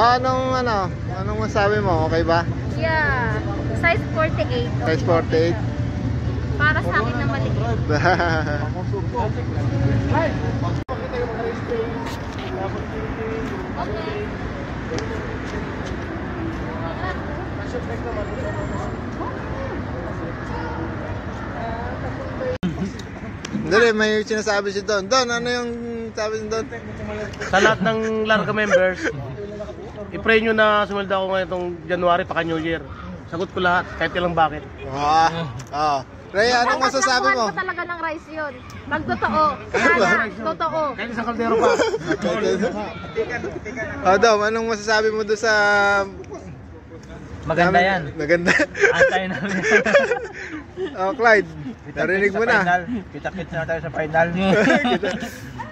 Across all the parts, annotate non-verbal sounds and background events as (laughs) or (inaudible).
Ah, anong ano? Anong masabi mo? Okay ba? Yeah. Size 48. Size 48. Para sa akin na maliit. Okay. (laughs) Dali, may sinasabi si Don. Don, ano yung sabi ni Don? Sa lahat ng Larga members, i-pray nyo na sumulda ako ngayon itong January paka New Year. Sagot ko lahat, kahit ilang bakit. Ah, ah. Ray, anong masasabi mo? ko talaga ng rice yun. Pag totoo. Sana, totoo. Kahit isang kaldero pa. (laughs) Ah, Dom, anong masasabi mo doon sa... Maganda yan. Maganda. Antay namin. (laughs) oh, Clyde, narinig mo na. Kita-kits na tayo sa final. (laughs)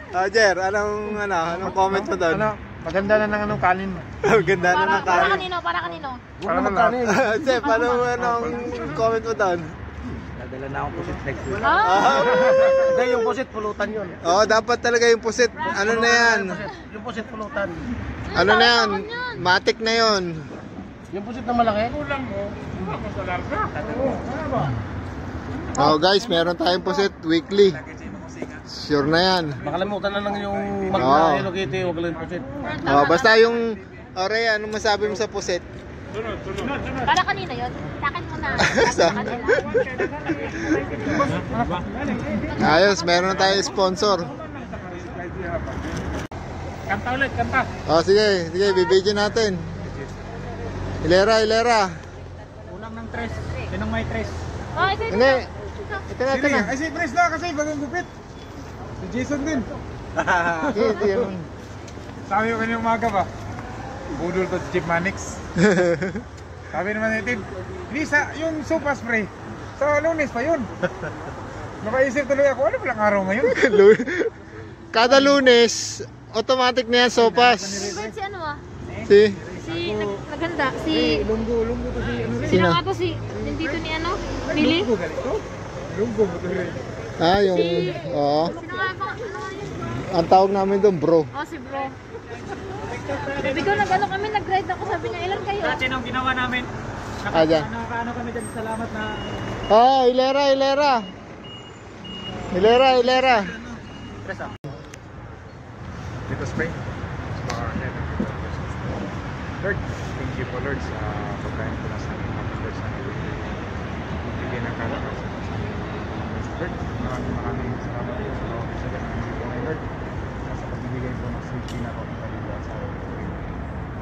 Ah, Jer, anong, ano, anong comment mo doon? Maganda na ng anong kanin mo. (laughs) Ganda na Para, ng para kanin. kanino? Para kanino? Para naman kanin. (laughs) Jeff, anong, anong comment mo doon? Nadala na akong pusit next week. Ah! (laughs) Hindi, yung pusit, pulutan yun. oh, dapat talaga yung pusit. Ano na yan? Yung pusit, pulutan. Ano na yan? Matik na yon. Yung pusit na malaki. Oh guys, meron tayong pusit weekly. Sure na yan. Makalimutan na lang yung magna Hello Kitty, huwag lang pusit. Oh, basta yung Oh, Rhea, anong masabi mo sa pusit? Para kanino yun? Sa akin muna. (laughs) Sa-. Ayos, meron na tayong sponsor. Kanta ulit, kanta. Oh, sige, sige, bibigyan natin. Hilera, hilera. Unang ng tres. Sinong may tres? Oh, ito, ito. Hindi. Ito na, ito na. Ay, si Pres na kasi bagong gupit. Si Jason din. (laughs) Sige, sige. Sabi ko kanina umaga ba? Budol to si Chip Manix. (laughs) Sabi naman ni Tim, hindi sa, yung sopa spray, sa lunes pa yun. Napaisip tuloy ako, ano palang araw ngayon? (laughs) Kada lunes, automatic na yan sopas. Favorite si ano ah? Si, Si, nag, naganda. Si, Lunggo, lunggo to si ano rin. sino nga to si, nandito ni ano? Billy? Lunggo ganito? Lunggo mo to rin. Ah, yung, oo. Ang tawag namin doon, bro. Oh, si bro. Sabi ko, nag-ano kami, nag-ride ako. Sabi niya, ilan kayo? Dati nung ginawa namin, Ah, dyan. nakaano kami dyan, salamat na Ah, hilera, hilera. Hilera, hilera. tres ah. Dito spray. Lord, thank you po Lord sa pagkain ko na sa aming mga Lord sa aming Bigyan ng kalakasan Lord, maraming maraming salamat po sa bawat isa ng aming buhay Lord. Sa pagbibigay po ng safety na po ng kalila sa aming buhay.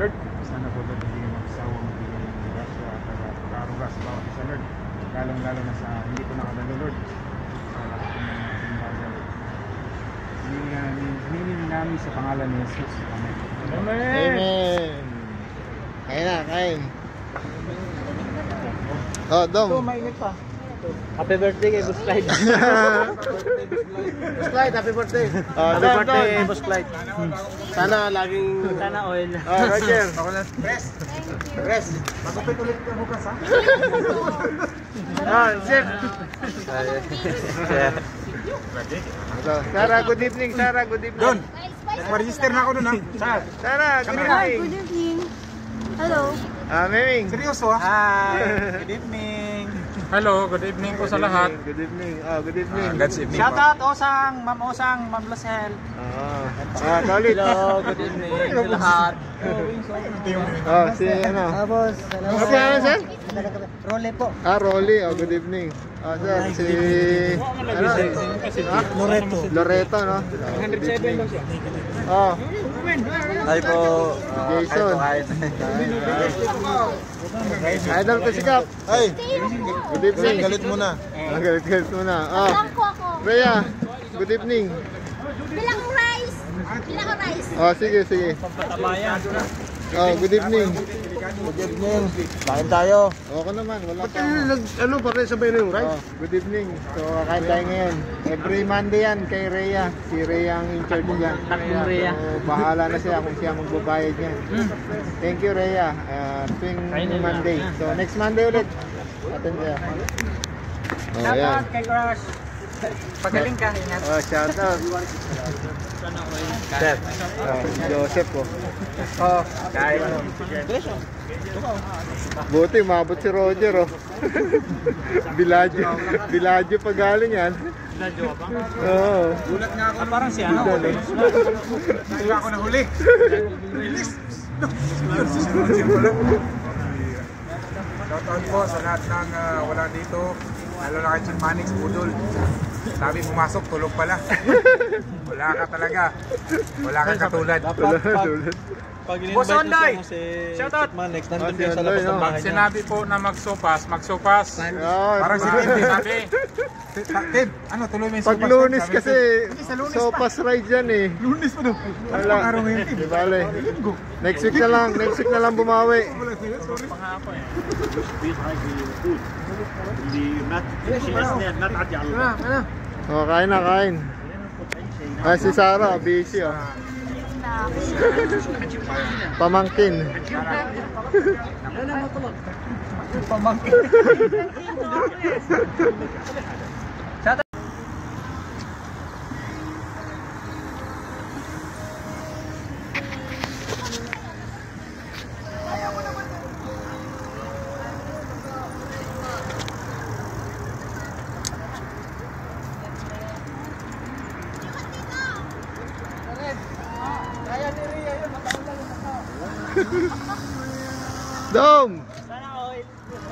Lord, sana po Lord hindi magsawa magbigay ng grasya at pag-aaruga sa bawat isa Lord. Lalong-lalo na sa hindi po nakadalo Lord. Sa lahat po ng mga simbahan Lord. Hiningi namin, sa pangalan ni Jesus. Amen. Amen. Kain na, kain. Oh, Dom. mainit pa. Happy birthday kay Boss Clyde. (laughs) Boss Clyde, happy birthday. Oh, happy Don, birthday, Don. Boss Clyde. Sana laging... Sana oil. Oh, Roger. Ako na. Press. Press. Magupit ulit ka bukas ha. Ah, chef. Sarah, good evening, Sarah, good evening. Don, Ma-register na ako dun ha. Saan? Sarah, good Hi, evening. good evening. Hello. Ah, Meming. Seryoso ha? Hi. (laughs) Good evening. Hello, good evening po sa lahat. Good evening. Oh, good evening. God's evening Shout out Osang, Ma'am Osang, Ma'am Lasel. Ah, ah, solid. Hello, good evening sa lahat. Oh, si ano? Tapos, Ano pa yan, sir? Role po. Ah, Rolly. Oh, good evening. Ah, sir, si... Ano? Ah, Loreto. Loreto, no? 107 lang siya. Oh, Hi po. Jason. Idol ko si Kap. Ay, Good evening. galit mo na. Ah, galit, galit muna. Oh, Bangko ako. Rhea, good evening. Bilang rice. Bilang rice. Oh, sige, sige. Oh, good evening. Good evening. Kain tayo. Okay naman, wala pa. Nag, ano pa rin sabay na yung rice? Oh, good evening. So, kakain tayo ngayon. Every Monday yan kay Rhea. Si Rhea ang in charge dyan. Takbong Rhea. So, bahala na siya kung siya magbabayad niya. Thank you, Rhea. Uh, tuwing Monday. So, next Monday ulit. Atin siya. Oh, Shout yan. out kay Crush. Pagaling ka, ingat. Oh, shout out. Sir. Ah, Joseph po. Oh, kahit. Buti, mabot si Roger, oh. (laughs) Biladyo. Biladyo pa galing yan. Oo. Gulat nga ako. Ah, parang si ano. Kaya ako nahuli. Shoutout po sa lahat ng ah, wala dito. Lalo na kay Chief Manix Budol. Sabi pumasok, tulog pala. Wala ka talaga. Wala ka katulad. Dapat pag, pag Boss Onday! si Shoutout! Man, next Ah, nandun kayo sa labas ng no? bahay Pag niya. sinabi po na magsopas, magsopas. Ah, Parang si Tim, sabi. Tim, ano, tuloy mo yung Pag sopas, lunes kasi, ko, "Hindi, sa lunes pa." sopas ride yan eh. Lunes pa daw. Ano Wala. pang araw ngayon, Tim? Di bale. Next week na lang, next week na lang bumawi. Wala sila, sorry. Oh, kain na, kain. Ah, si Sarah, busy oh. (laughs) Pamangkin. (laughs) (laughs) (laughs) Dom!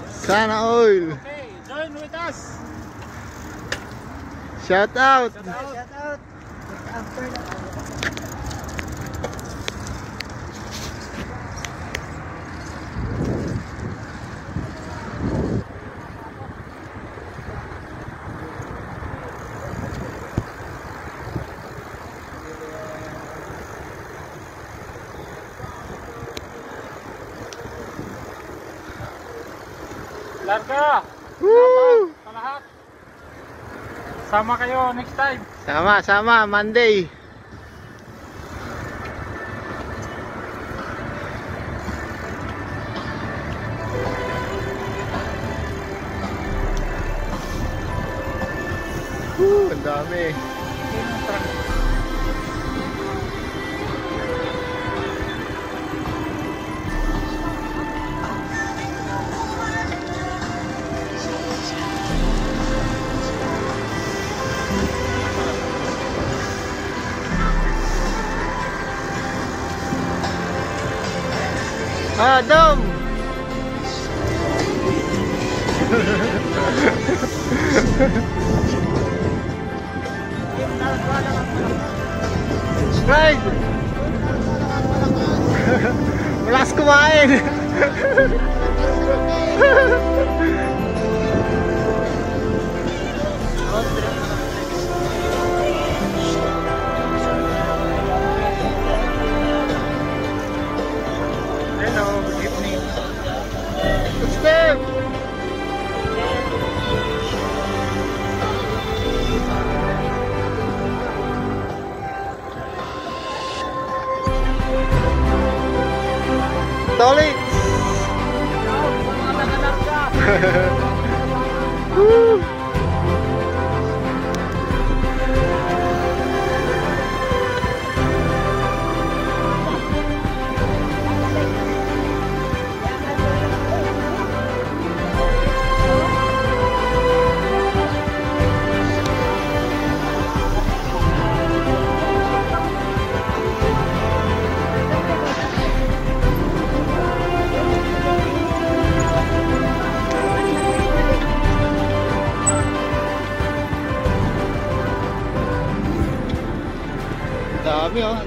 Sana oil. Okay, join with us. Shout out. Larga! Woo! Sa lahat. Sama kayo next time. Sama, sama, Monday. Woo, ang dami. Ah, Dom! Right! Malakas kumain! (laughs)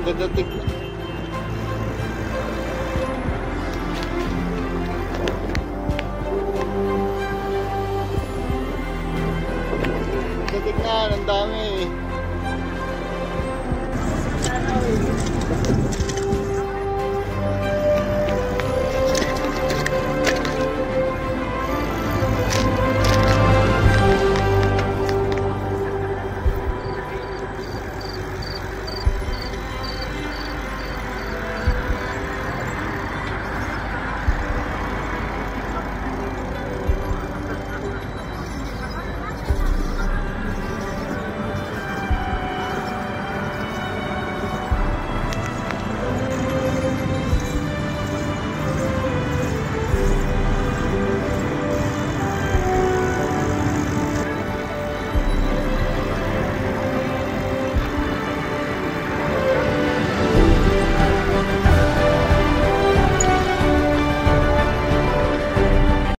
dadating na. Dadating na, ang dami eh.